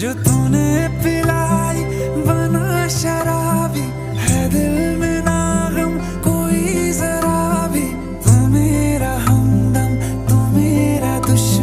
जो तूने पिला